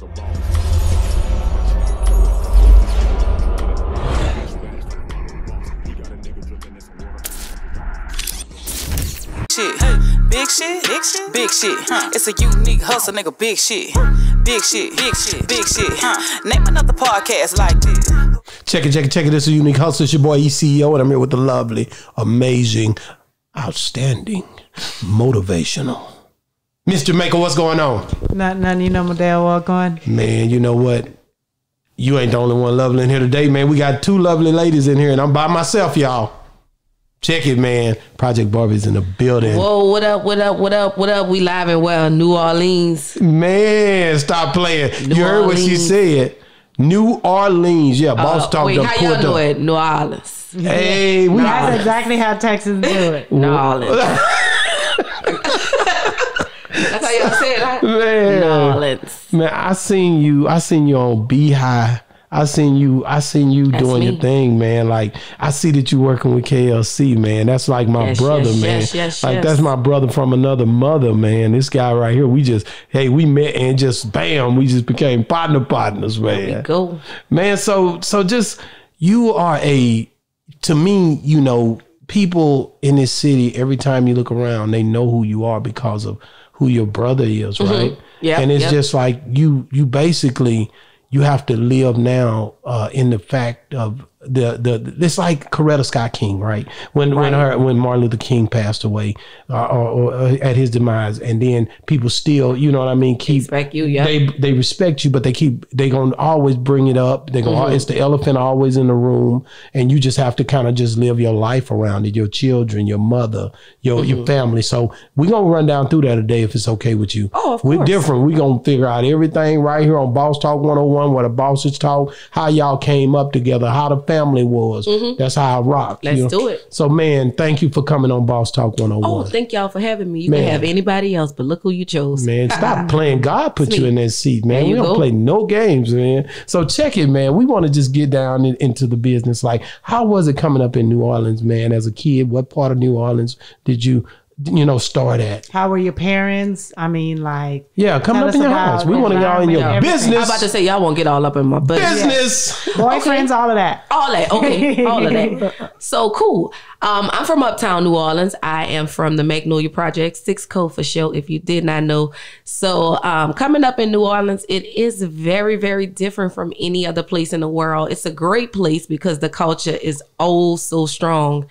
Big shit, big shit, big shit. Huh. It's a unique hustle, nigga. Big shit, big shit, big shit, big shit. Name another podcast like this. Check it, check it, check it. This is a Unique Hustle. It's your boy ECO, and I'm here with the lovely, amazing, outstanding, motivational. Mr. Maker, what's going on? Not none. You know my dad walk on. Man, you know what? You ain't the only one lovely in here today, man. We got two lovely ladies in here, and I'm by myself, y'all. Check it, man. Project Barbie's in the building. Whoa, what up, what up, what up, what up? We live in well, New Orleans. Man, stop playing. New you heard what she said. New Orleans. Yeah, boss Uh, talk wait, done how y'all know up. it? New Orleans. Hey, we That's exactly how Texans do it. New Orleans. That's how y'all say it, right? Man. Orleans. Man, I seen you. I seen you on Beehive. I seen you. I seen you That's doing your thing, man. Like I see that you working with KLC, man. That's like my Yes, brother, yes, man. yes, yes, like yes. that's my brother from another mother, man. This guy right here. We just hey, we met and just bam, we just became partner partners, man. Go. Man, so so just you are a to me, you know, people in this city, every time you look around, they know who you are because of who your brother is, right? Yeah. and it's yep. just like you you basically you have to live now uh, in the fact of the the it's like Coretta Scott King, right? When when her when Martin Luther King passed away, uh, or, or uh, at his demise, and then people still, you know what I mean, keep Respect you, yeah. they they respect you, but they keep they gonna always bring it up. They gonna Mm-hmm. it's the elephant always in the room, and you just have to kind of just live your life around it. Your children, your mother, your Mm-hmm. your family. So we gonna run down through that today if it's okay with you. Oh, of We're course. different. We gonna figure out everything right here on Boss Talk 101, where the bosses talk, how y'all came up together, how the family was. That's how I rock. Mm-hmm. Let's do it. So man, thank you for coming on Boss Talk 101. Oh, thank y'all for having me. You Man. can have anybody else, but look who you chose. Man, stop playing. God put you in that seat, man. We don't go. play no games, man. So check it, man. We want to just get down in, into the business. Like, how was it coming up in New Orleans, man? As a kid, what part of New Orleans did you, you know, start at? How were your parents? I mean, like Yeah, coming up in your house. We want to go in your everything. business. I'm about to say y'all won't get all up in my business. business. boyfriends, all of that. All that, okay, all of that. So cool. Um, I'm from Uptown New Orleans. I am from the Magnolia Project, six code for show. If you did not know, so um, coming up in New Orleans, it is very, very different from any other place in the world. It's a great place because the culture is oh so strong,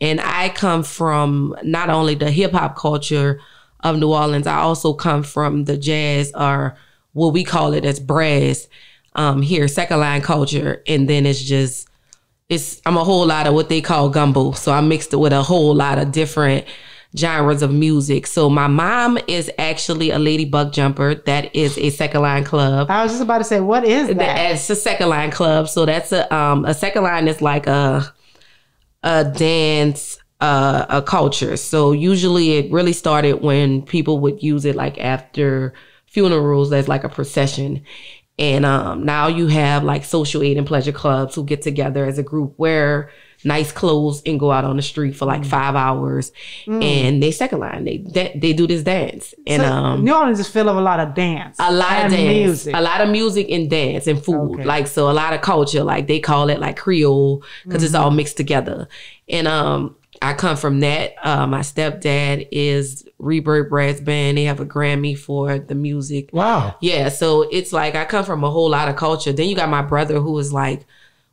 and I come from not only the hip hop culture of New Orleans, I also come from the jazz or what we call it as brass um, here, second line culture, and then it's just it's I'm a whole lot of what they call gumbo. So I mixed it with a whole lot of different genres of music. So my mom is actually a Lady Buckjumper. That is a second line club. I was just about to say, what is that? It's a second line club. So that's a um a second line is like a a dance uh a culture. So usually it really started when people would use it like after funerals as like a procession. And um now you have like social aid and pleasure clubs who get together as a group wear nice clothes and go out on the street for Mm. like five hours and they second line they they, they do this dance and So, um New Orleans is full of a lot of dance, a lot of dance, music. a lot of music and dance and food. Okay. Like so, a lot of culture. Like they call it like Creole because it's Mm-hmm. all mixed together. And um, I come from that. Uh, my stepdad is Rebirth Brass Band. They have a Grammy for the music. Wow. Yeah, so it's like I come from a whole lot of culture. Then you got my brother who is like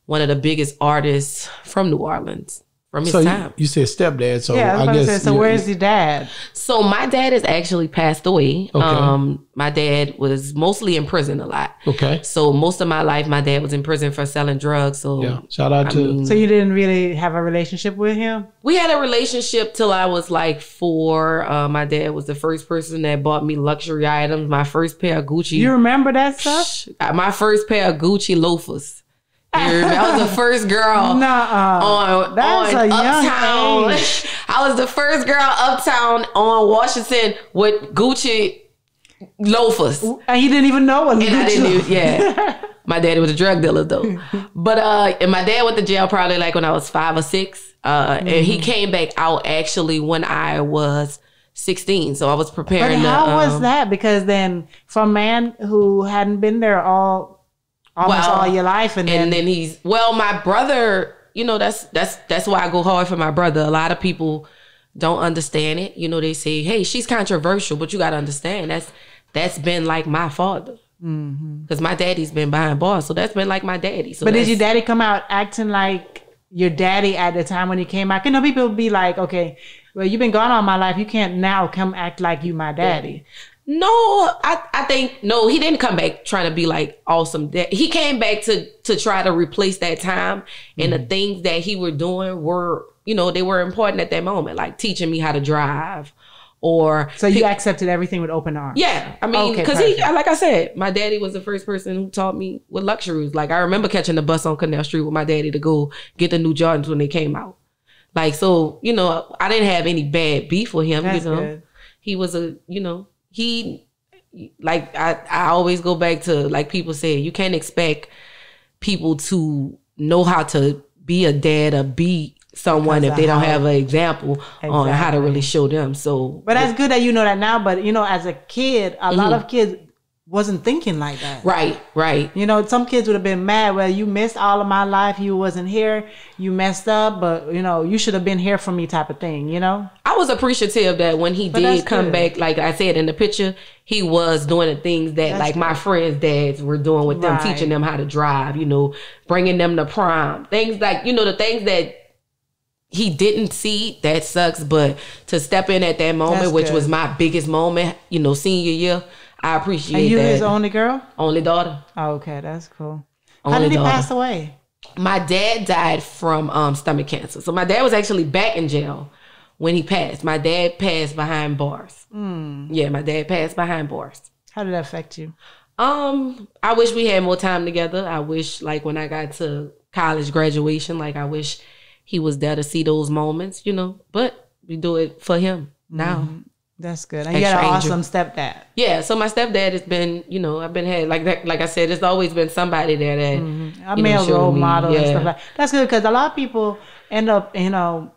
one of the biggest artists from New Orleans from his So time. you said stepdad. So yeah, I I guess. say. So where's your dad? So my dad has actually passed away. Okay. Um, my dad was mostly in prison a lot. Okay. So most of my life, my dad was in prison for selling drugs. So Yeah. Shout out to. mean- So you didn't really have a relationship with him? we had a relationship till I was like four. Uh, my dad was the first person that bought me luxury items. My first pair of Gucci. You remember that stuff? Shh. My first pair of Gucci loafers. I was the first girl Nuh-uh. on, That's on a young Uptown. I was the first girl uptown on Washington with Gucci loafers. And he didn't even know what And I didn't even, yeah. My daddy was a drug dealer though. But uh and my dad went to jail probably like when I was five or six. Uh and Mm-hmm. he came back out actually when I was 16. So I was But preparing. to, how was um, that? Because then, for a man who hadn't been there all, almost Well, all your life, and, and then, then he's well my brother you know that's that's that's why i go hard for my brother a lot of people don't understand it you know they say hey she's controversial but you got to understand that's that's been like my father mm-hmm. because my daddy's been behind bars so that's been like my daddy so but did your daddy come out acting like your daddy at the time when he came out? You know, people be like, okay, well, you've been gone all my life. You can't now come act like you my daddy. No, I, I think no, he didn't come back trying to be like awesome. That he came back to to try to replace that time and Mm-hmm. the things that he were doing were, you know, they were important at that moment, like teaching me how to drive or So you accepted everything with open arms. yeah, I mean, Okay, because he, like I said, my daddy was the first person who taught me what luxuries. Like I remember catching the bus on Canal Street with my daddy to go get the new Jordans when they came out. Like so, you know, I didn't have any bad beef with him. That's you know, good. he was a, you know, he like I, I always go back to like people say you can't expect people to know how to be a dad or be someone Because if they don't have an example on how to really show them. So But that's good that you know that now. But you know, as a kid, a lot mm-hmm. of kids wasn't thinking like that. Right, right. You know, some kids would have been mad. Well, you missed all of my life. You wasn't here. You messed up. But you know, you should have been here for me, type of thing. You know. I was appreciative that when he But did come good. back, like I said in the picture, he was doing the things that That's like my friends' dads were doing with them, Right. teaching them how to drive, you know, bringing them to prom, things like you know the things that he didn't see. That sucks, but to step in at that moment, That's which good. was my biggest moment, you know, senior year, I appreciate And you that. his only girl. only daughter. Oh, okay, that's cool. How Only did he daughter. pass away? My dad died from um, stomach cancer. So my dad was actually back in jail when he passed. My dad passed behind bars. Hmm. Yeah, my dad passed behind bars. How did that affect you? Um, I wish we had more time together. I wish like when I got to college graduation, like I wish he was there to see those moments, you know. But we do it for him now. Mm-hmm. That's good. And you got an awesome stepdad. Yeah, so my stepdad has been, you know, I've been had like that. Like I said, there's always been somebody there that mm-hmm. a you know, male showed role model and stuff like that's good because a lot of people end up you know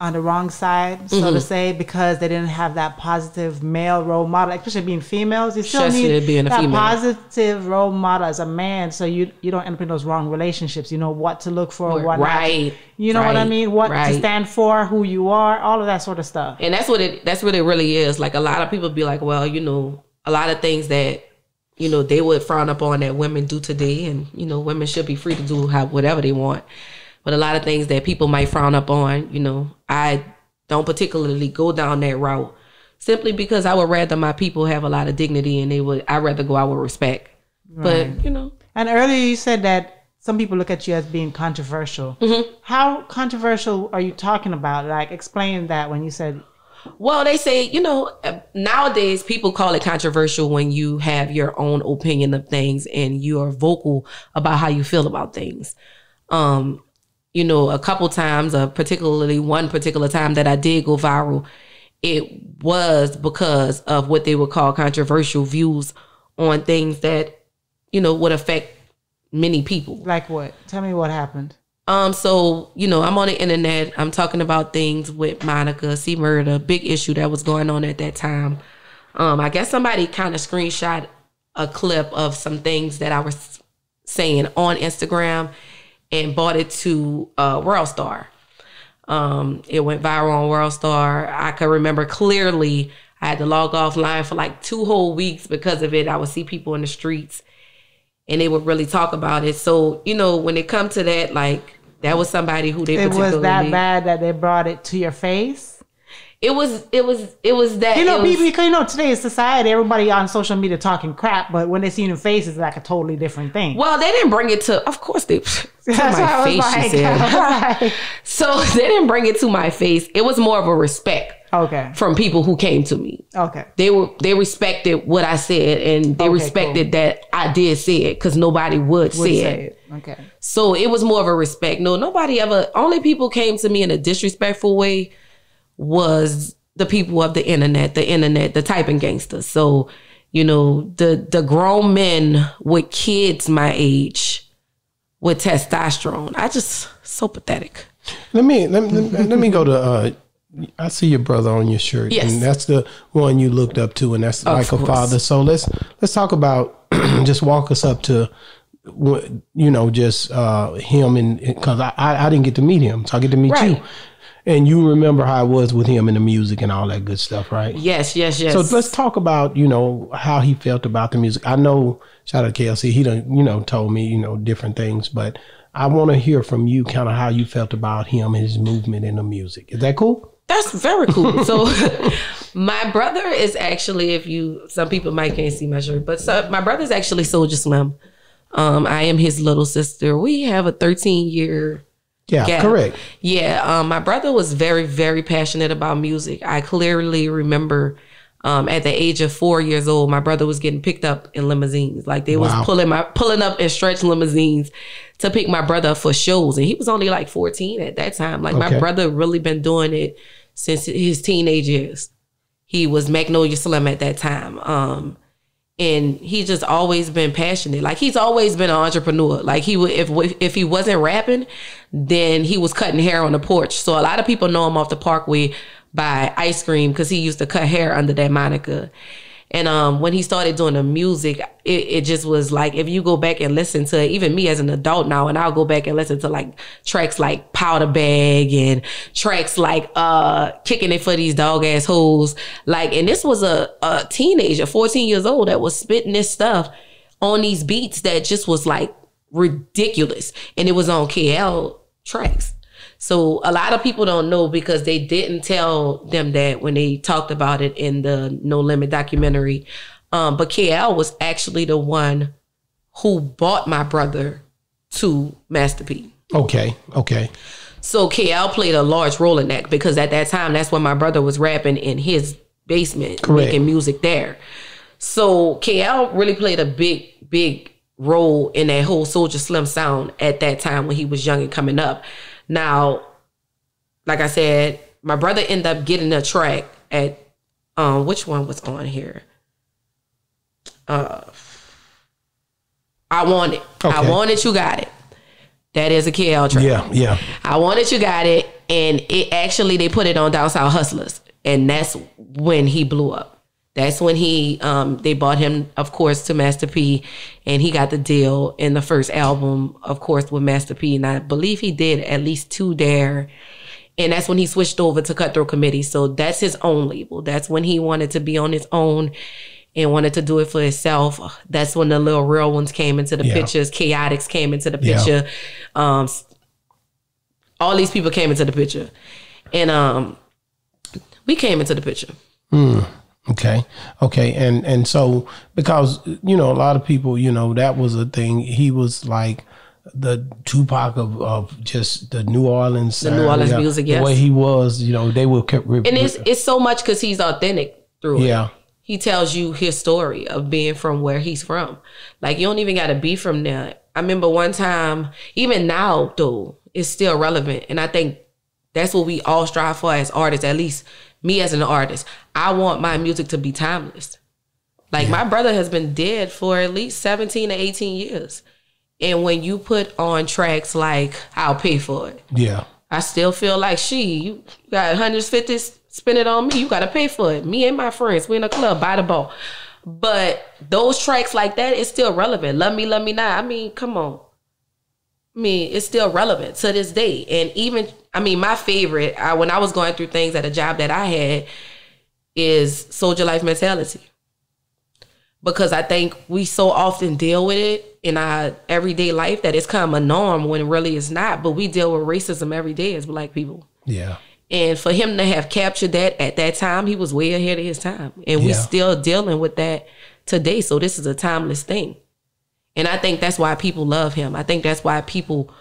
on the wrong side so Mm-hmm. to say because they didn't have that positive male role model especially being females you still Especially need being a that female. positive role model as a man so you you don't end up in those wrong relationships. You know what to look for what not right. you know what i mean? What to stand for who you are all of that sort of stuff. And that's what it that's what it really is. Like a lot of people be like well you know a lot of things that you know they would frown upon that women do today and you know women should be free to do how whatever they want but a lot of things that people might frown up on, you know i don't particularly go down that route simply because i would rather my people have a lot of dignity and they would i'd rather go out with respect but you know And earlier you said that some people look at you as being controversial. Mm-hmm. How controversial are you talking about? Like, explain that when you said, Well, they say, you know, nowadays people call it controversial when you have your own opinion of things and you are vocal about how you feel about things. Um, you know, a couple times, uh, particularly one particular time that I did go viral, it was because of what they would call controversial views on things that, you know, would affect many people. like what? Tell me what happened. Um, so you know, I'm on the internet. I'm talking about things with Monica C-Murder, big issue that was going on at that time. Um, I guess somebody kind of screenshot a clip of some things that I was saying on Instagram and bought it to uh, World Star. Um, it went viral on World Star. I can remember clearly. I had to log offline for like two whole weeks because of it. I would see people in the streets and they would really talk about it. So, you know, when it come to that, like that was somebody who they It was that bad that they brought it to your face. It was it was it was that You know, was- because you know, today's society, everybody on social media talking crap, but when they see your face, it's like a totally different thing. well, they didn't bring it to of course they to That's why I my face, she said. Like, so they didn't bring it to my face. It was more of a respect okay, from people who came to me. okay, They were they respected what I said and they Okay, respected that I did say it because nobody would, would say, it. say it. Okay, So it was more of a respect. No, nobody ever. Only people came to me in a disrespectful way was the people of the internet, the internet, the typing gangsters. So, you know, the the grown men with kids my age with testosterone. I just so pathetic. Let me let me, let me go to uh, I see your brother on your shirt, Yes. and that's the one you looked up to, and that's like a father. So let's let's talk about just walk us up to, you know, just uh, him and because I, I I didn't get to meet him, so I get to meet Right. you, and you remember how it was with him and the music and all that good stuff, right? Yes, yes, yes. So let's talk about you know how he felt about the music. I know shout out to KLC. He done you know told me you know different things, but I want to hear from you kind of how you felt about him and his movement in the music. Is that cool? That's very cool. So my brother is actually, if you some people might can't see my shirt, but so my brother's actually Soulja Slim. Um, I am his little sister. We have a 13 year Yeah, gap. correct. Yeah, um, my brother was very, very passionate about music. I clearly remember um, at the age of four years old, my brother was getting picked up in limousines. Like they Wow. was pulling my pulling up in stretch limousines to pick my brother up for shows, and he was only like 14 at that time. Like Okay. my brother really been doing it since his teenage years. He was Magnolia Slim at that time. Um, and he just always been passionate. Like he's always been an entrepreneur. Like he would if if he wasn't rapping, then he was cutting hair on the porch. So a lot of people know him off the Parkway by ice cream because he used to cut hair under that moniker. And um, when he started doing the music, it, it just was like if you go back and listen to even me as an adult now, and I'll go back and listen to like tracks like Powder Bag and tracks like uh Kicking It for These Dog Ass Hoes. Like, and this was a, a teenager, 14 years old, that was spitting this stuff on these beats that just was like ridiculous. And it was on KL tracks. So a lot of people don't know because they didn't tell them that when they talked about it in the No Limit documentary. Um, but KL was actually the one who bought my brother to Master P. Okay, okay, So KL played a large role in that because at that time, that's when my brother was rapping in his basement, Correct. making music there. So KL really played a big, big role in that whole Soulja Slim sound at that time when he was young and coming up. Now, like I said, my brother ended up getting a track at um which one was on here? Uh I want it. I want it, you got it. That is a KL track. yeah, yeah. I wanted you got it, and it actually they put it on Down South Hustlers, and that's when he blew up. That's when he um they bought him, of course, to Master P, and he got the deal in the first album, of course, with Master P, and I believe he did at least two there. And that's when he switched over to Cutthroat Committee. So that's his own label. That's when he wanted to be on his own and wanted to do it for himself. That's when the little real ones came into the Yeah. pictures. Chaotix came into the Yeah. picture. Um, all these people came into the picture, and um, we came into the picture. Okay. Okay. And and so because you know a lot of people you know that was a thing. He was like the Tupac of, of just the New Orleans The New Orleans music, The yes. way he was, you know, they were kept. And it's it's so much because he's authentic through it. yeah. He tells you his story of being from where he's from. Like you don't even got to be from there. I remember one time, even now though, it's still relevant, and I think that's what we all strive for as artists. At least me as an artist, I want my music to be timeless. Like my brother has been dead for at least seventeen to eighteen years, and when you put on tracks like "I'll Pay for It," Yeah. I still feel like she, you got 150 spend it on me. You gotta pay for it. Me and my friends, we in a club, buy the ball. But those tracks like that, it's still relevant. Love me, love me not. I mean, come on. I mean, it's still relevant to this day. And even, I mean, my favorite, I, when I was going through things at a job that I had, is soldier life mentality. Because I think we so often deal with it in our everyday life that it's kind of a norm when really it's not. But we deal with racism every day as black people. Yeah. And for him to have captured that at that time, he was way ahead of his time. And we're still dealing with that today. So this is a timeless thing. And I think that's why people love him. I think that's why people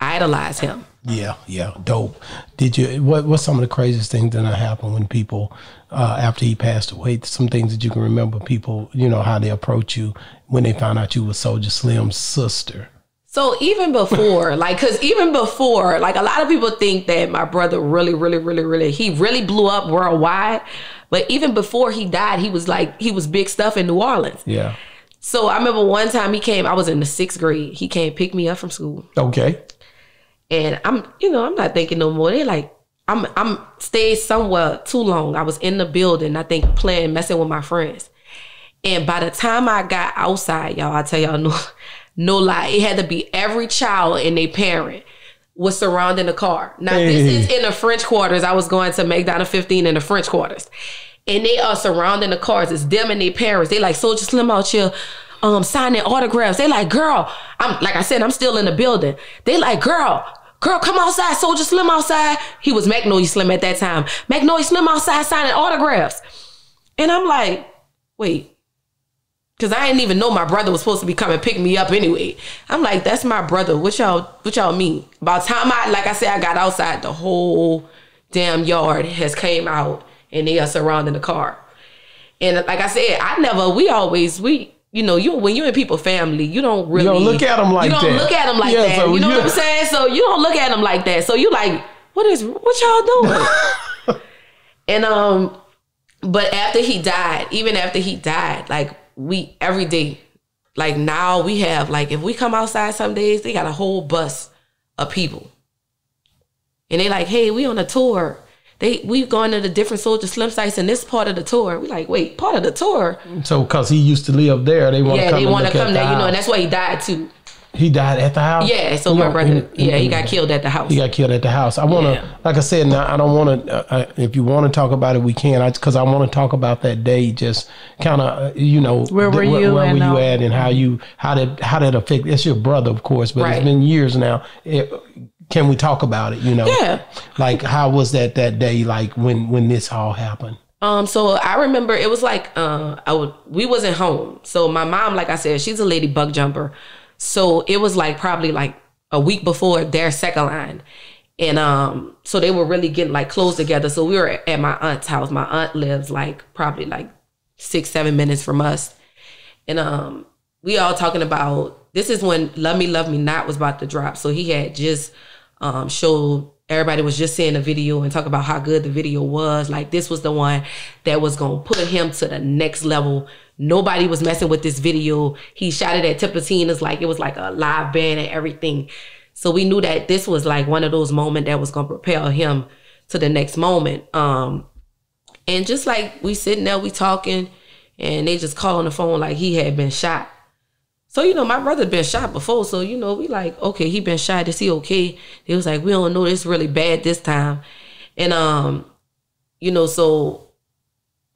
idolize him. Yeah, yeah, dope. Did you what what's some of the craziest things that happened when people uh, after he passed away? Some things that you can remember people, you know, how they approach you when they found out you were Soulja Slim's sister. So even before, like, cause even before, like a lot of people think that my brother really, really, really, really, he really blew up worldwide. But even before he died, he was like, he was big stuff in New Orleans. Yeah. So I remember one time he came, I was in the sixth grade. He came pick me up from school. Okay. And I'm, you know, I'm not thinking no more. They like, I'm I'm stayed somewhere too long. I was in the building, I think playing, messing with my friends. And by the time I got outside, y'all, I tell y'all no no lie, it had to be every child and their parent was surrounding the car. Now this is in the French quarters. I was going to McDonogh 15 in the French quarters. And they are surrounding the cars. It's them and their parents. They like Soulja Slim out here um signing autographs. They like, girl, I'm like I said, I'm still in the building. They like, girl, girl, come outside. Soulja Slim outside. He was Magnolia Slim at that time. Magnolia Slim outside signing autographs. And I'm like, wait, Cause I didn't even know my brother was supposed to be coming pick me up anyway. I'm like, that's my brother. What y'all what y'all mean? By the time I like I said, I got outside, the whole damn yard has came out and they are surrounding the car. And like I said, I never we always we you know, you when you in people family, you don't really you don't look at them like that. you don't that. look at them like Yeah, that. so you know what I'm saying? So you don't look at them like that. So you like, what is what y'all doing? and um but after he died, even after he died, like we every day, like now we have like if we come outside some days, they got a whole bus of people. And they like, hey, we on a tour. They we going to the different Soulja Slim sites in this part of the tour. We like, wait, part of the tour? So, because he used to live there, they want to yeah, come. they want to look at come the there, you know, and that's why he died too. he died at the house. Yeah, so You my know, brother, and- yeah, he and- got killed at the house. He got killed at the house. I want to, Yeah. like I said, now I don't want to. Uh, uh, if you want to talk about it, we can. Because I, want to talk about that day. Just kind of, uh, you know, Where were th- you Where, and, were you uh, at, and how you how did how did it affect? It's your brother, of course, but Right. it's been years now. It, can we talk about it? You know, Yeah. Like how was that that day? Like when when this all happened? Um, so I remember it was like uh I would we wasn't home. So my mom, like I said, she's a Lady Buckjumper. So it was like probably like a week before their second line. And um, so they were really getting like close together. So we were at my aunt's house. My aunt lives like probably like six, seven minutes from us. And um, we all talking about this is when Love Me, Love Me Not was about to drop. So he had just um showed everybody was just seeing the video and talk about how good the video was. Like this was the one that was gonna put him to the next level. Nobody was messing with this video. He shot it at Tipitina's like it was like a live band and everything. So we knew that this was like one of those moments that was gonna propel him to the next moment. Um and just like we sitting there, we talking, and they just call on the phone like he had been shot. So, you know, my brother been shot before. So, you know, we like, okay, he been shot. Is he okay? They was like, we don't know. It's really bad this time. And um, you know, so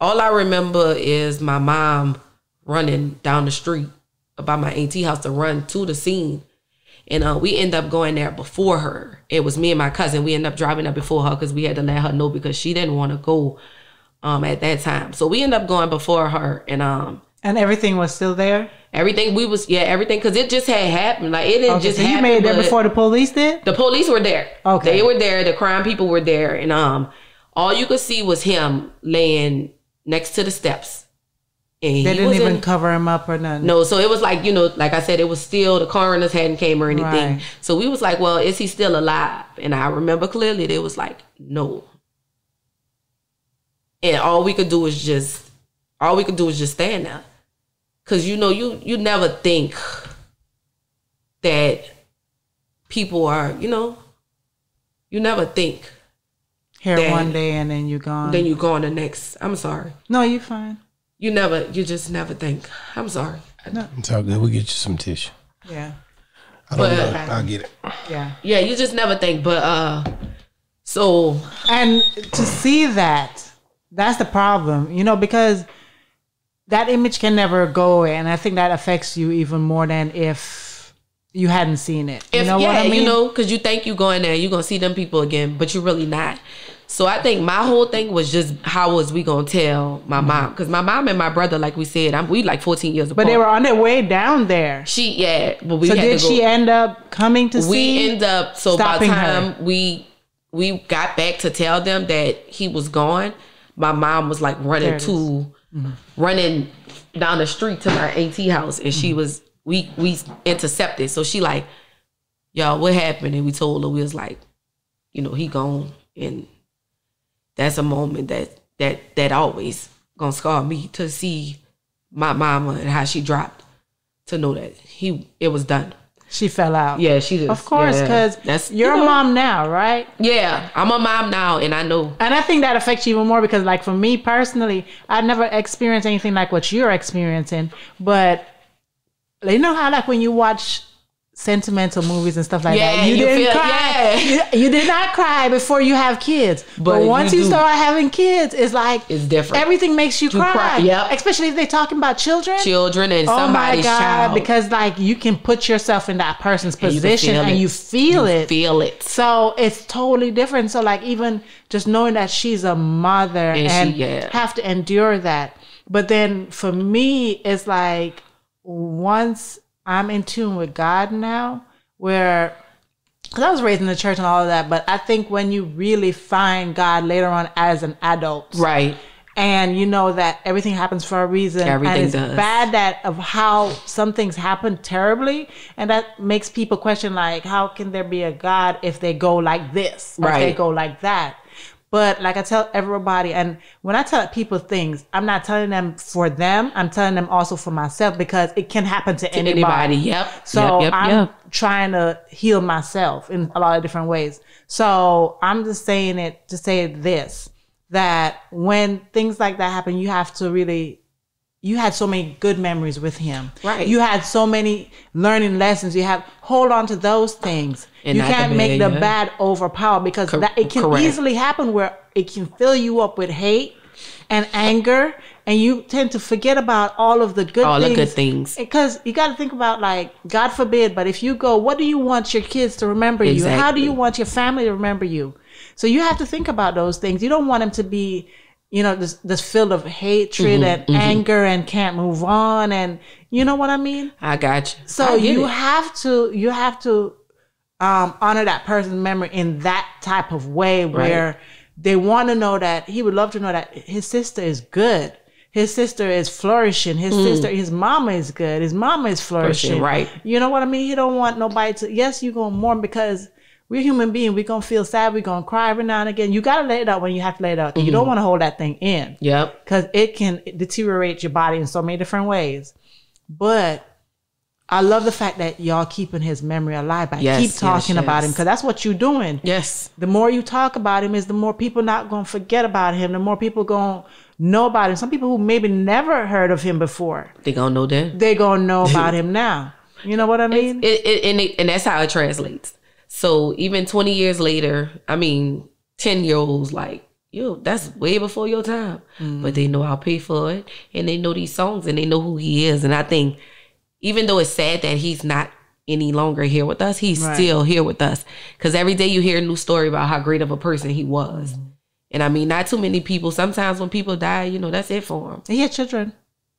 all I remember is my mom running down the street by my auntie house to run to the scene. And uh, we end up going there before her. It was me and my cousin. We end up driving up before her because we had to let her know because she didn't want to go um, at that time. So we end up going before her, and um, And everything was still there. everything we was yeah everything because it just had happened. Like it didn't Okay, just so you made it there before the police did. the police were there. Okay. They were there. The crime people were there. And um all you could see was him laying next to the steps. And They didn't even in- cover him up or nothing. no, so it was like, you know, like I said, it was still the coroners hadn't came or anything. Right. So we was like, well, is he still alive? And I remember clearly they was like, no. And all we could do was just all we could do was just stand there. Cause you know, you you never think that people are, you know, you never think. Here Dad. one day and then you're gone. Then you go on the next. I'm sorry. no, you're fine. You never you just never think. I'm sorry. It's all good. We'll get you some tissue. Yeah, I don't But- know. I'll get it. yeah. Yeah, you just never think. But uh so And to see that, that's the problem, you know, because that image can never go away, and I think that affects you even more than if you hadn't seen it. If you know yeah, what I mean? you know, because you think you're going there, you're gonna see them people again, but you're really not. So I think my whole thing was just how was we gonna tell my mom? Because my mom and my brother, like we said, I'm we like 14 years apart. but they were on their way down there. she yeah, but we So had did to go. she end up coming to we see? We end up so by the time her? we we got back to tell them that he was gone, my mom was like running it to running down the street to my AT house and she mm-hmm. was we we intercepted. So she like, y'all, what happened? And we told her we was like, you know, he gone and that's a moment that that that always gonna scar me to see my mama and how she dropped to know that he it was done. She fell out. Yeah, she just. Of course, yeah. because that's you're you a mom now, right? Yeah, I'm a mom now, and I know. And I think that affects you even more because, like, for me personally, I never experienced anything like what you're experiencing. But you know how, like, when you watch sentimental movies and stuff like Yeah, that, you, you didn't feel- cry. yeah. You, you did not cry before you have kids. But, But once you you, start having kids, it's like It's different. Everything makes you, cry. cry, yep. Especially if they're talking about children. Children and Oh my God! child. Because like you can put yourself in that person's can position and you feel it. feel it. So it's totally different. So like even just knowing that she's a mother And and, she- yeah. have to endure that. But then for me, it's like once I'm in tune with God now, where because I was raised in the church and all of that, but I think when you really find God later on as an adult, Right. and you know that everything happens for a reason Everything and it's does. bad that of how some things happen terribly and that makes people question like how can there be a god if they go like this if they go like that but like i tell everybody and when i tell people things i'm not telling them for them i'm telling them also for myself because it can happen to, anybody, Anybody. Yep. so yep. Yep. I'm yep. trying to heal myself in a lot of different ways. So I'm just saying it to say this that when things like that happen, you have to really. You had so many good memories with him. Right. You had so many learning lessons. You have hold on to those things. And you can't make the bad overpower because Cor- that it can correct. easily happen where it can fill you up with hate and anger, and you tend to forget about all of the good All the good things. because you got to think about like god forbid but if you go what do you want your kids to remember you how do you want your family to remember you so you have to think about those things you don't want them to be you know this this filled of hatred Mm-hmm, and anger and can't move on and you know what i mean I got you. so you it. have to you have to um, honor that person's memory in that type of way where they want to know that he would love to know that his sister is good. His sister is flourishing. His sister, his mama is good. His mama is flourishing. Flourishing, right. You know what I mean? He don't want nobody to. Yes, you gonna mourn because we're human beings. We're gonna feel sad. We're gonna cry every now and again. You gotta let it out when you have to let it out. You Mm-hmm. don't want to hold that thing in Yep. because it can deteriorate your body in so many different ways. But I love the fact that y'all keeping his memory alive by Yes, keep yes, talking about yes. him because that's what you're doing. Yes. The more you talk about him, is the more people not gonna forget about him. The more people gonna know about him. Some people who maybe never heard of him before, They gonna know that. they gonna know about him now. You know what I mean? It, it, and, it, and that's how it translates. So even 20 years later, I mean, 10 year olds like, yo, that's way before your time. Mm-hmm. But they know I'll pay for it. And they know these songs and they know who he is. And I think even though it's sad that he's not any longer here with us, he's Right. still here with us. Because every day you hear a new story about how great of a person he was. Mm-hmm. And I mean, not too many people. Sometimes when people die, you know, that's it for him. he had children.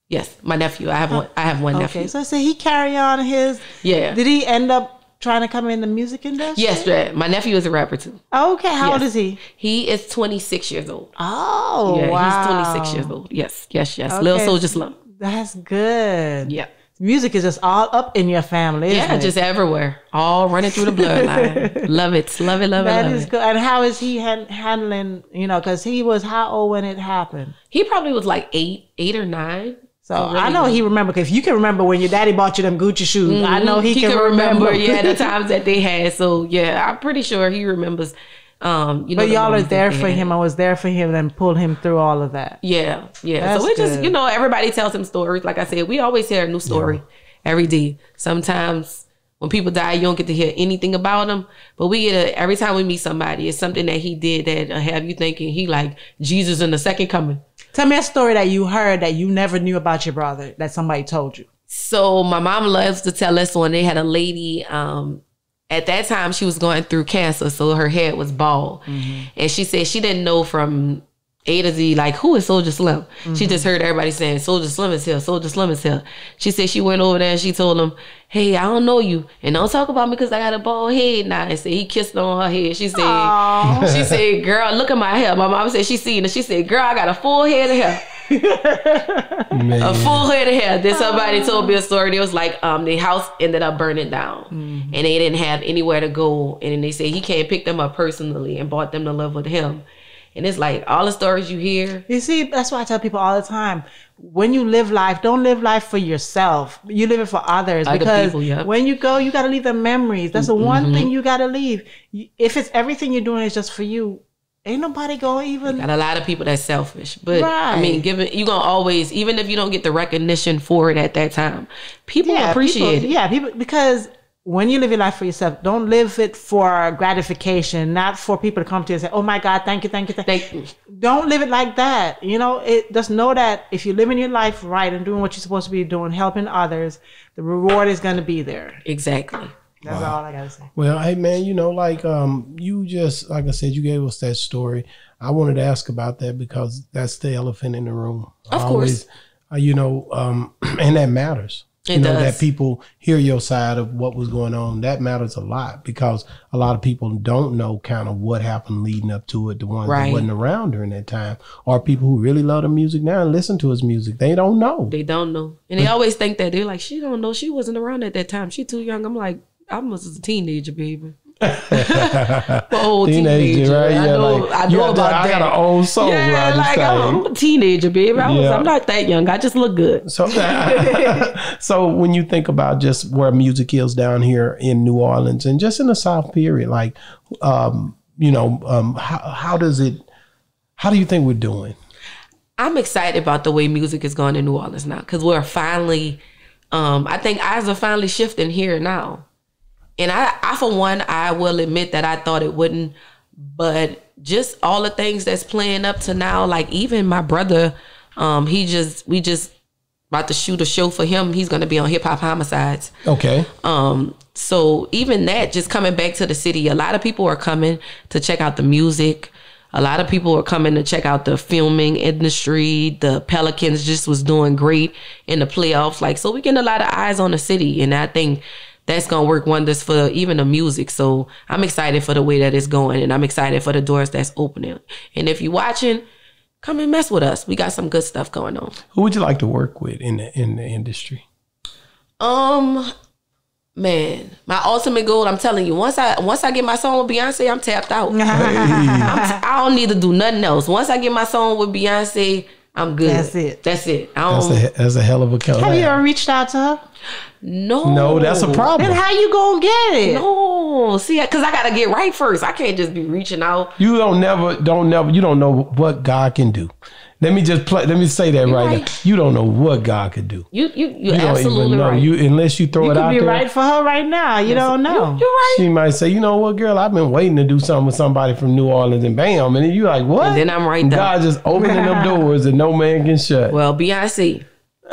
Yes, my nephew. I have one. I have one nephew. Okay, so I say he carry on his. Yeah. Did he end up trying to come in the music industry? Yes, right. my nephew is a rapper too. Okay, how old is he? He is 26 years old. Oh, yeah, wow. he's 26 years old. Yes, yes, yes. Okay. Soldier Slum. That's good. Yeah. Music is just all up in your family. Isn't Yeah, it? just everywhere. All running through the bloodline. love it. Love it, love it, that love is it. good. And how is he han- handling? You know, because he was how old when it happened? He probably was like eight, eight or nine. So really I know he remember. Cause if you can remember when your daddy bought you them Gucci shoes, I know he, can, remember. yeah, the times that they had. So yeah, I'm pretty sure he remembers. Um, you know, but y'all are there for him. I was there for him and pulled him through all of that. Yeah, yeah. That's so it just, you know, everybody tells him stories. Like I said, we always hear a new story every day. Sometimes when people die, you don't get to hear anything about them. But we get a, every time we meet somebody, it's something that he did that have you thinking he like Jesus in the second coming. Tell me a story that you heard that you never knew about your brother that somebody told you. So my mom loves to tell us when they had a lady. Um, at that time, she was going through cancer, so her head was bald, and she said she didn't know from A to Z like who is Soulja Slim. She just heard everybody saying Soulja Slim is here, Soulja Slim is here. She said she went over there and she told him, "Hey, I don't know you, and don't talk about me because I got a bald head now." And said he kissed on her head. She said, "She said, girl, look at my hair." My mom said she seen it. She said, "Girl, I got a full head of hair." A full head of hair. Then somebody told me a story. It was like um the house ended up burning down, and they didn't have anywhere to go. And then they say he can't pick them up personally and brought them to live with him. And it's like all the stories you hear. You see, that's why I tell people all the time: when you live life, don't live life for yourself. You live it for others Other because people, yep. when you go, you got to leave the memories. That's the Mm-hmm. one thing you got to leave. If it's everything you're doing is just for you, ain't nobody going even. Got a lot of people that's selfish. But I Right. mean, given you gonna always, even if you don't get the recognition for it at that time, people appreciate people, it. Yeah, people because when you live your life for yourself, don't live it for gratification, not for people to come to you and say, "Oh my God, thank you, thank you, thank." Thank you. Don't live it like that. You know, it just know that if you're living your life right and doing what you're supposed to be doing, helping others, the reward is going to be there. Exactly. That's all I gotta say. Well, hey man, you know, like um, you just like I said, you gave us that story. I wanted to ask about that because that's the elephant in the room. Of I course. always, uh, you know, um, and that matters. It you know does. that people hear your side of what was going on. That matters a lot because a lot of people don't know kind of what happened leading up to it. The ones Right. that wasn't around during that time, or people who really love the music now and listen to his music. They don't know. They don't know. And they always think that they're like, she don't know. She wasn't around at that time. She too young. I'm like, I was a teenager, baby. old Teenager, teenager, right? I Yeah, know, like, I know got about that- I that. got an old soul Yeah, like. I'm a teenager, baby. I was, Yeah. I'm not that young. I just look good. So, so when you think about just where music is down here in New Orleans and just in the South period, like, um, you know, um, how, how does it, how do you think we're doing? I'm excited about the way music is going in New Orleans now because we're finally, um, I think eyes are finally shifting here now. And I, I, for one, I will admit that I thought it wouldn't, but just all the things that's playing up to now, like even my brother, um, he just, we just about to shoot a show for him. He's going to be on Hip Hop Homicides. Okay. Um, so even that, just coming back to the city, a lot of people are coming to check out the music. A lot of people are coming to check out the filming industry. The Pelicans just was doing great in the playoffs. Like, so we getting a lot of eyes on the city. And I think that's gonna work wonders for even the music. So I'm excited for the way that it's going and I'm excited for the doors that's opening. And if you're watching, come and mess with us. We got some good stuff going on. Who would you like to work with in the, in the industry? Um, man, my ultimate goal. I'm telling you, once I once I get my song with Beyonce, I'm tapped out. I'm t- I don't need to do nothing else. Once I get my song with Beyonce, I'm good. That's it. That's it. I That's don't. a, that's a hell of a Have you ever reached out to her? No, No, that's a problem. Then how you gonna get it? No, see, because I gotta get right first. I can't just be reaching out. You don't never, don't never, you don't know what God can do. Let me just play, let me say that right, right. now. You don't know what God could do. You, you, you're You don't absolutely even know. right. You unless you throw You it could out be there. right for her right now. You don't know. You're right. She might say, you know what, girl, I've been waiting to do something with somebody from New Orleans, and bam, and then you like, what? And then I'm right And there. God just opening them doors that no man can shut. Well, Beyonce.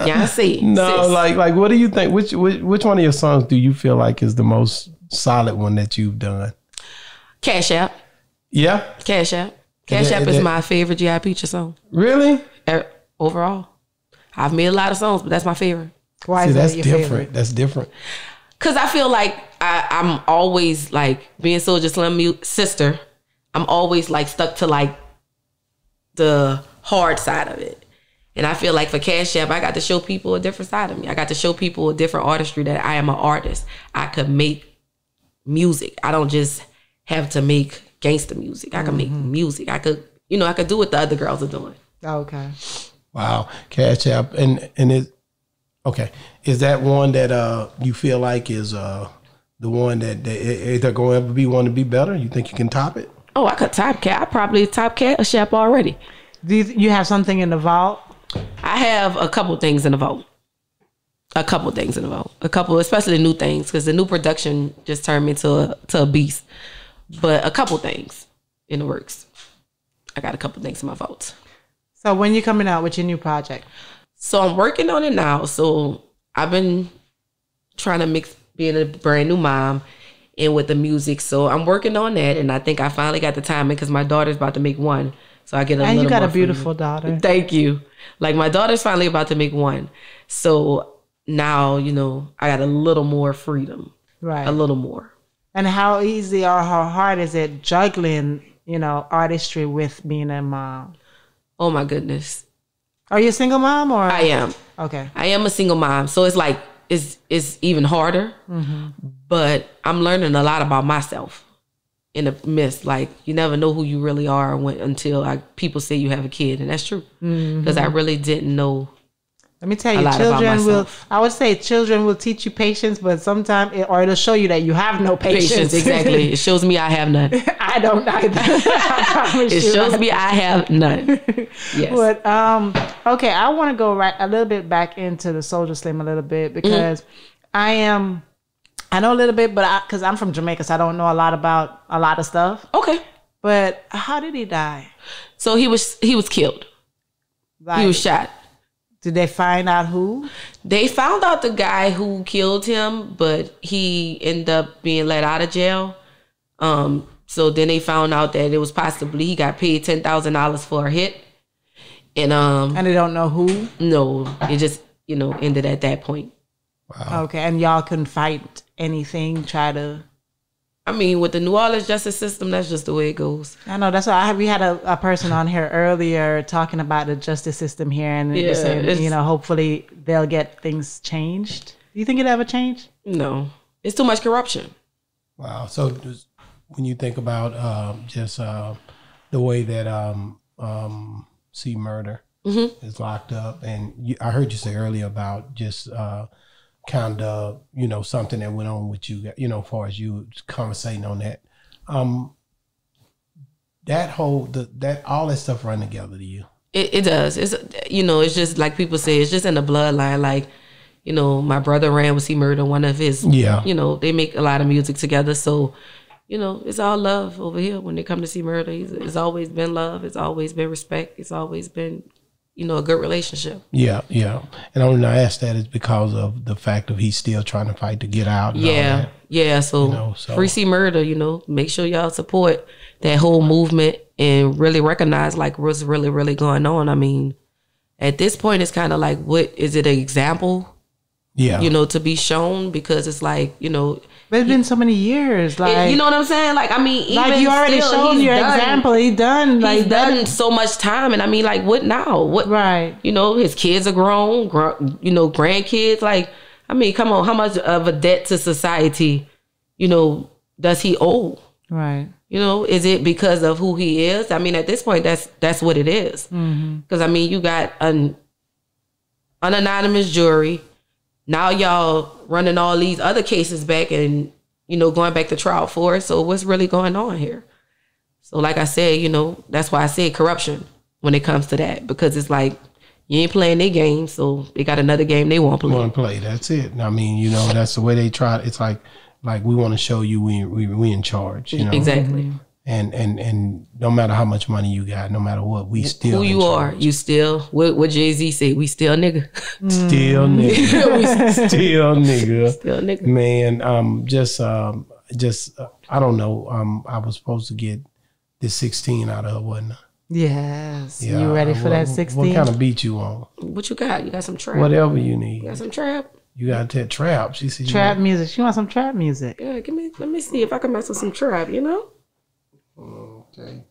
Beyonce. no, sis. like, like, what do you think? Which, which, which one of your songs do you feel like is the most solid one that you've done? Cash App. Yeah, Cash App. Cash App is my favorite G.I. Peaches song. really? er, overall. I've made a lot of songs, but that's my favorite. Why See, is that's that your different. favorite? That's different. Cause I feel like I, I'm always like being Soulja Slim mu- sister. I'm always like stuck to like the hard side of it. And I feel like for Cash App, I got to show people a different side of me. I got to show people a different artistry that I am an artist. I could make music. I don't just have to make gangster music. I can make music. I could, you know, I could do what the other girls are doing. Okay. Wow, Cash App, and and it. Okay, is that one that uh you feel like is uh the one that, that is there going to ever be one to be better? You think you can top it? Oh, I could top cat. I probably type Cash App already. Do you, you have something in the vault? I have a couple things in the vault. A couple things in the vault. A couple, especially new things, because the new production just turned me to a to a beast. But a couple things in the works. I got a couple things in my vault. So when you coming out with your new project? So I'm working on it now. So I've been trying to mix being a brand new mom and with the music. So I'm working on that, and I think I finally got the timing because my daughter's about to make one. So I get a And you got a beautiful daughter. Thank you. Like my daughter's finally about to make one. So now, you know, I got a little more freedom. Right. A little more. And how easy or how hard is it juggling, you know, artistry with being a mom? Oh my goodness. Are you a single mom or? I am. okay. I am a single mom. So it's like it's it's even harder. Mm-hmm. But I'm learning a lot about myself. In a mist. Like you never know who you really are when, until like people say you have a kid, and that's true. Because I really didn't know. Let me tell you, children will. I would say children will teach you patience, but sometimes it, or it'll show you that you have no patience. Patience, exactly. It shows me I have none. I don't either. I It you. shows me I have none. Yes. But um, okay, I want to go right a little bit back into the Soulja Slim a little bit because I am. I know a little bit, but because I'm from Jamaica, so I don't know a lot about a lot of stuff. Okay. But how did he die? So he was he was killed. Like, He was shot. did they find out who? They found out the guy who killed him, but he ended up being let out of jail. Um, so then they found out that it was possibly he got paid ten thousand dollars for a hit, and um, And they don't know who. no, it just you know ended at that point. Okay, and y'all couldn't fight anything. Try to. I mean, with the New Orleans justice system, that's just the way it goes. I know that's why I, we had a, a person on here earlier talking about the justice system here, and Yeah, yeah, saying, you know, hopefully they'll get things changed. Do you think it ever change? No, it's too much corruption. Wow. So just when you think about um, just uh, the way that um, um, C-Murder is locked up, and you, I heard you say earlier about just uh, kind of you know something that went on with you, you know, as far as you conversating on that. Um, that whole the that all that stuff run together to you. It, it does. It's you know, it's just like people say, it's just in the bloodline. Like, you know, my brother ran with he murdered one of his. Yeah. You know, they make a lot of music together, so you know, it's all love over here when they come to C-Murder. It's, it's always been love. It's always been respect. It's always been, you know, a good relationship. Yeah, yeah. And only I ask that is because of the fact of he's still trying to fight to get out. Yeah, yeah. So, know, so- free C-Murder. You know, make sure y'all support that whole movement and really recognize like what's really, really going on. I mean, at this point, it's kind of like, what is it? An example? Yeah. you know, to be shown because it's like, you know, But it's been so many years. Like it- you know what I'm saying? Like, I mean, even like you already still, shown your done, example. He done like He's that- done so much time, and I mean, like, what now? What Right. You know, his kids are grown, gr- you know, grandkids. Like, I mean, come on, how much of a debt to society, you know, does he owe? Right. You know, is it because of who he is? I mean, at this point, that's that's what it is. Mm-hmm. Because I mean, you got an an anonymous jury. Now y'all running all these other cases back, and you know, going back to trial for it. So what's really going on here? So, like I said, you know, that's why I said corruption when it comes to that because it's like you ain't playing their game, so they got another game they won't play. want to play. That's it. I mean, you know, that's the way they try. It's like, like we want to show you we we we in charge. You know, Exactly. And and and no matter how much money you got, no matter what, we still Who in you are, you still what what Jay Z say? We still nigga, Still nigga. still nigga. still nigga. Man, um, just um, just uh, I don't know. Um, I was supposed to get this sixteen out of her, wasn't I? Yes. Yeah, you ready for what- that sixteen? What kind of beat you on? What you got? You got some trap? Whatever you need. You got some trap? You got that trap. She said, you trap music? She wants some trap music. Yeah, give me. Let me see if I can mess with some trap. You know. Okay.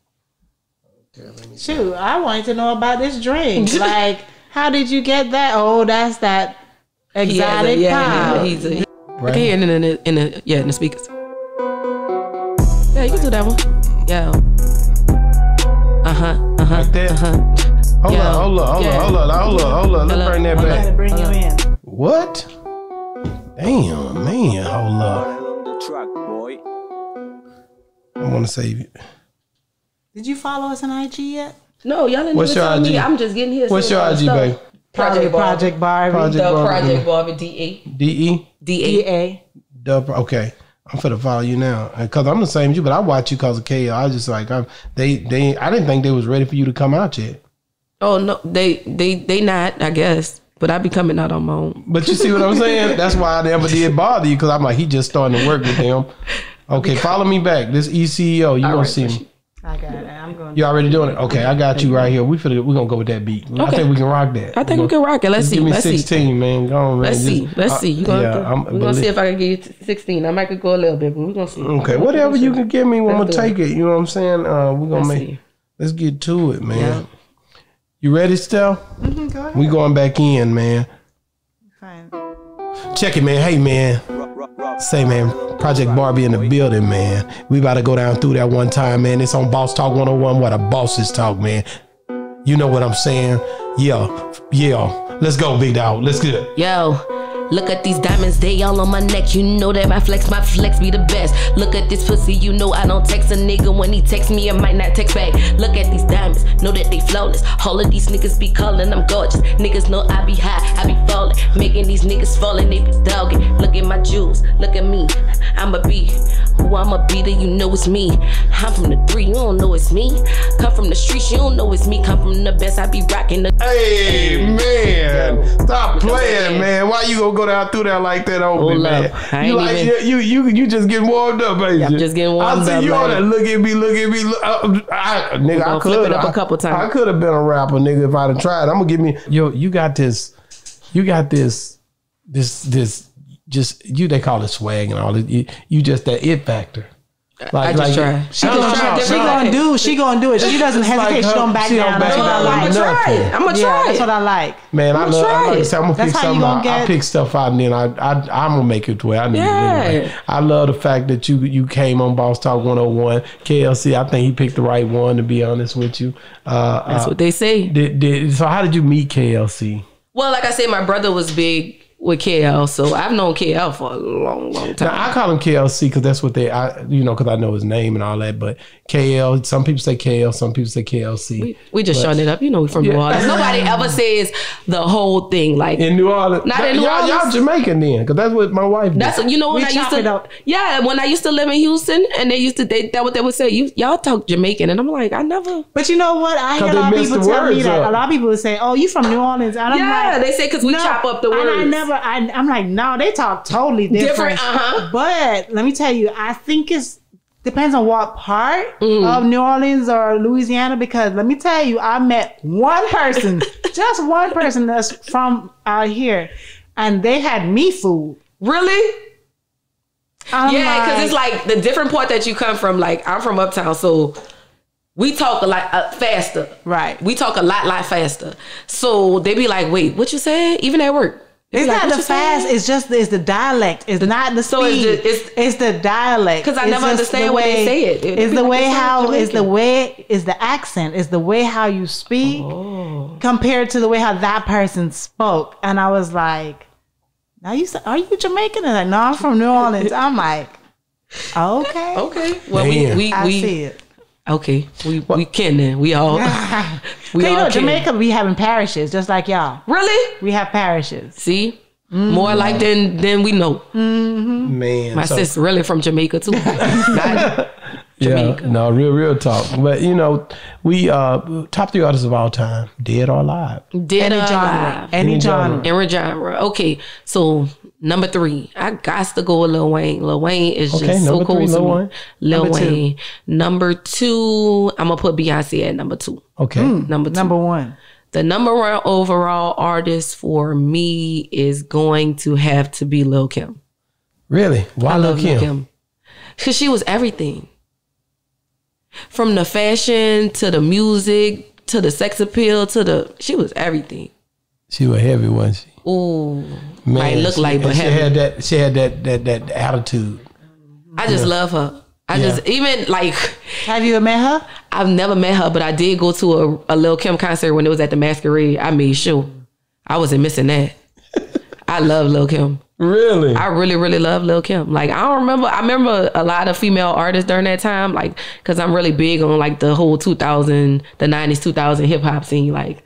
Okay, let me Shoot, I wanted to know about this drink. like, how did you get that? Oh, that's that He has a- exotic yeah, pop. he's a, he, I Right. can hear it in the, in the, in the yeah in the speakers. Yeah, you can do that one. Yeah. Uh huh. Uh huh. Like that? Uh huh. Hold Yeah. on, hold on, hold Yeah. on, hold on, hold on, hold on. Let's Hello. bring that Hold on. Gotta back. bring you in. What? Damn, man, hold up. The track, boy. I want to say, Did you follow us on IG yet? No, y'all didn't What's even your tell me. IG? I'm just getting here. what's your IG, the stuff. babe? Project Project Barbie. Project The Barbie. Project Barbie D A D E. D A. DA. Dub. Okay, I'm finna follow you now because I'm the same as you, but I watch you because of KL. I just like I'm, they they. I didn't think they was ready for you to come out yet. Oh no, they they they not. I guess, but I be coming out on my own. But you see what I'm saying? That's why I never did bother you because I'm like he just starting to work with them. Okay, follow me back. This E ECEO, you gonna right, see so me. I got it. I'm going. You already doing it? Okay, I got you right here. We finna, we gonna go with that beat. Okay. I think we can rock that. I think we can rock it. Let's Just see. Give me Let's see. 16, man. Go on, man. Let's Just- see. Let's uh, see. You gonna? yeah, I'm, we're gonna see if I can get you 16. I might could go a little bit, but we're gonna see. Okay, whatever you can give me, I'm gonna take it. You know what I'm saying? Uh, we're gonna Let's make. see. Let's get to it, man. Yeah. You ready, Steph? Mhm, go ahead. We going back in, man. Fine. Check it, man. Hey, man. Say, man, Project Barbie in the building, man. We about to go down through that one time, man. It's on Boss Talk 101, what a bosses talk, man. You know what I'm saying? Yeah, yeah. Let's go, big dog. Let's get it. Yo, look at these diamonds, they all on my neck. You know that my flex, my flex be the best. Look at this pussy, you know I don't text a nigga. When he text me, I might not text back. Look at these diamonds, know that they flawless. All of these niggas be calling, I'm gorgeous. Niggas know I be high, I be falling. Making these niggas falling, they be dogging. Look at my jewels, look at me. I'ma be who I'ma be, then you know it's me. I'm from the three, you don't know it's me. Come from the streets, you don't know it's me. Come from the best, I be rocking the. Hey man, stop playing, man. Why you go down through that like that on Hold man? up. I You like even- you you you just getting warmed up, baby. I'm just getting warmed up. I see up, you on that. Look at me, look at me. Look, uh, I, nigga, I could it up a I- couple times. I could have been a rapper, nigga, if I'd have tried. I'm gonna give me yo. You got this. You got this. This this just you. They call it swag and all that. You, you just that it factor. Like, I just try. She, No, no, gonna, no, she gonna do. She gonna do it. She doesn't It's like hesitate. her- she don't back she don't down. back I down. like. I'ma try it. I'ma Yeah, try that's what I like. Man, I I'ma love. I try like I it. said, I'm gonna That's pick how you something. gonna out. I pick stuff out, and then I, I I'm gonna make it the way I need Yeah. it. Anyway. I love the fact that you you came on Boss Talk 101. KLC, I think he picked the right one. To be honest with you, uh, That's uh, what they say. did, did, so how did you meet KLC? Well, like I said, my brother was big with KL, so I've known KL for a long, long time. Now I call him KLC because that's what they, I you know, because I know his name and all that. But KL, some people say KL, some people say KLC. we just shorten it up. You know, we from New Orleans. Nobody ever says the whole thing. Like in New Orleans, Not in New y'all, y'all Orleans. Jamaican then, because that's what my wife. Did. that's you know when We I used chop to it up. yeah when I used to live in Houston and they used to they that what they would say you y'all talk Jamaican and I'm like I never But you know what? I hear 'Cause a lot of people tell me that. up. A lot of people would say, "Oh, you from New Orleans?" And I'm yeah like, they say because we no. chop up the words And I never. I, I'm like, no, they talk totally different. Different, uh-huh. But let me tell you, I think it's depends on what part Mm. of New Orleans or Louisiana. Because let me tell you, I met one person, just one person that's from out here, and they had me food. really I'm yeah because it's like the different part that you come from like I'm from uptown so we talk a lot uh, faster right. we talk a lot lot faster so they be like wait what you said even at work It's like, not the you saying?" fast. It's just it's the dialect. It's not the So it's speed. the- it's, it's- the dialect. 'Cause I never understand the when they say it. It It's the like way they sound how it's the way is the accent. It's the way how you speak Oh. compared to the way how that person spoke. And I was like, "Now you say, are you Jamaican?" And like, no, I'm from New Orleans. I'm like, okay, okay well we Damn. we, I we see it. Okay we we can then we all we Cause you know, can. Jamaica, we having parishes just like y'all. really We have parishes. see more like than than we know man. my so- sister really from Jamaica too Jamaica. Yeah, no, real, real talk. But you know, we uh top three artists of all time, dead or alive. dead Any or genre, alive. any, Any genre. genre. Every genre. Okay, so number three, I got to go with Lil Wayne. Lil Wayne is just so cool three, to Lil me. Wayne. Lil Number two. Wayne. Number two, I'm gonna put Beyonce at number two. Okay. Hmm, number two. Number one. The number one overall artist for me is going to have to be Lil Kim. Really? Why I Lil love Kim? Lil Kim. Cause she was everything. From the fashion to the music to the sex appeal to the she was everything. She was heavy, wasn't she? Ooh. Man, might look she, like but she heavy. had that. She had that that that attitude. I just love her. I Yeah. just even like Have you met her? I've never met her, but I did go to a, a Lil Kim concert when it was at the Masquerade. I made sure I wasn't missing that. I love Lil Kim. Really? I really, really love Lil Kim. Like I don't remember. I remember a lot of female artists during that time. Like because I'm really big on like the whole 2000, the 90s, 2000 hip hop scene. Like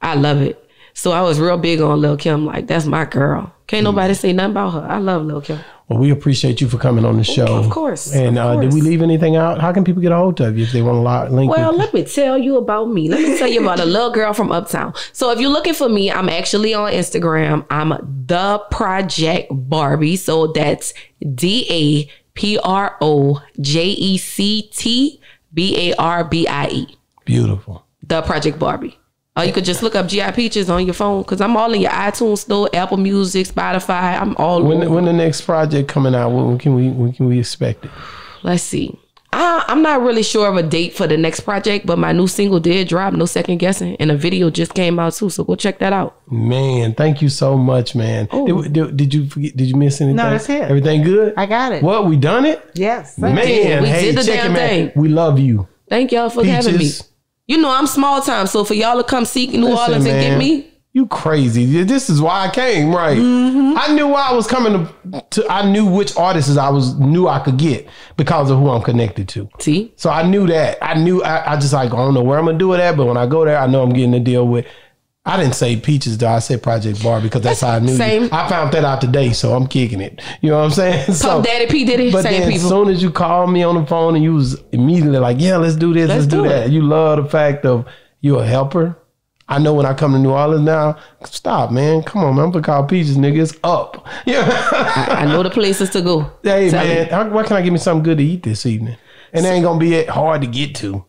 I love it. So I was real big on Lil Kim. Like that's my girl. Can't nobody say nothing about her. I love Lil Kim. well, we appreciate you for coming on the show. of course, And of uh, did we leave anything out? How can people get a hold of you if they want to link? Well, with let me tell you about me. Let me tell you about a little girl from Uptown. So if you're looking for me, I'm actually on Instagram. I'm the Project Barbie. So that's D A P R O J E C T B A R B I E. Beautiful. The Project Barbie. Or you could just look up GI Peaches on your phone because I'm all in your iTunes store, Apple Music, Spotify. I'm all When over. when the next project coming out? When, when can we when can we expect it? Let's see. I, I'm not really sure of a date for the next project, but my new single did drop. No second guessing, and a video just came out too. So go check that out. Man, thank you so much, man. Oh. Did, did, did you forget, did you miss anything? No, that's it. Everything good? I got it. What we done it? Yes. Man. We hey, did the check damn it, man. thing. We love you. Thank y'all for having me. You know I'm small time, so for y'all to come seek New Listen, Orleans and man, get me, You crazy. This is why I came, right? Mm-hmm. I knew why I was coming to, to I knew which artists I was knew I could get because of who I'm connected to. see, So I knew that. I knew I, I just like I don't know where I'm gonna do it at, but when I go there, I know I'm getting to deal with. I didn't say Peaches though. I said Project Bar because that's how I knew. you. Same. I found that out today, so I'm kicking it. You know what I'm saying? So, Puff Daddy P it. but same then as soon as you called me on the phone and you was immediately like, "Yeah, let's do this, let's, Let's do, do that." You love the fact of you're a helper. I know when I come to New Orleans now, stop, man. Come on, man. I'm gonna call Peaches, nigga. It's up. Yeah. I know the places to go. hey, Tell man. How, why can I give me something good to eat this evening? And it ain't gonna be hard to get to.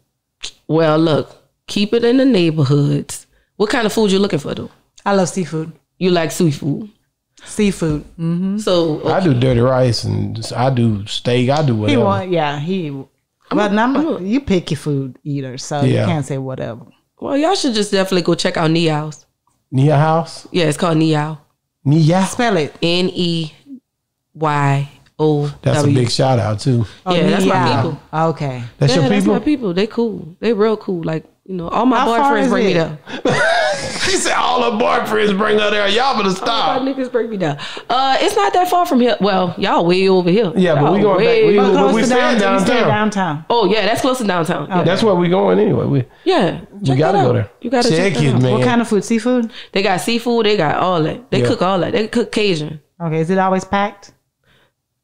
Well, look, keep it in the neighborhoods. What kind of food you looking for though? I love seafood. You like seafood, Seafood. Mm. so I do dirty rice and I do steak. I do He whatever. want, yeah, he. But I'm, you pick your food eater, so you can't say whatever. well, y'all should just definitely go check out Neyow's. Nia house? Yeah, it's called Neyow. Nia. Spell it. N E Y O That's a W. big shout out too. Oh, Yeah, that's my people. Okay. That's Yeah, your that's my people. They cool. They real cool. Like you know, all my How boyfriends is bring me it? down. She said all her boyfriends bring her there. Y'all better My stop. niggas bring me down. Uh, it's not that far from here. Well, y'all way over here. Yeah, but we Y'all going back- way we- But close we to staying downtown. We stay downtown. downtown. Oh yeah, that's close to downtown. Yeah, That's where we going anyway. We yeah. You gotta that go there. You gotta check check it, out. man. What kind of food? Seafood? They got seafood. They got all that. They Yeah. cook all that. They cook Cajun. Okay. Is it always packed?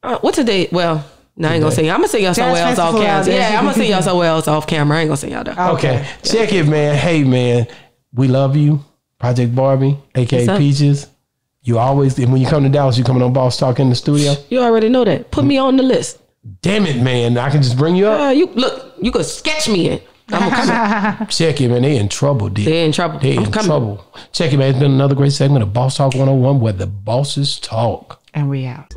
Uh, what today? Well, no, I ain't gonna say. I'm gonna say y'all somewhere else off camera. there. Yeah, I'm gonna say y'all somewhere else off camera. I ain't gonna say y'all there. Okay, check it, man. Hey, man, we love you, Project Barbie, aka Peaches. You always, and when you come to Dallas, you coming on Boss Talk in the studio. You already know that. Put me on the list. Damn it, man! I can just bring you up. Uh, you look. You could sketch me in. I'm coming. Check it, man. They in trouble, dude. They in trouble. They I'm in coming. trouble. Check it, man. It's been another great segment of Boss Talk 101 where the bosses talk. And we out.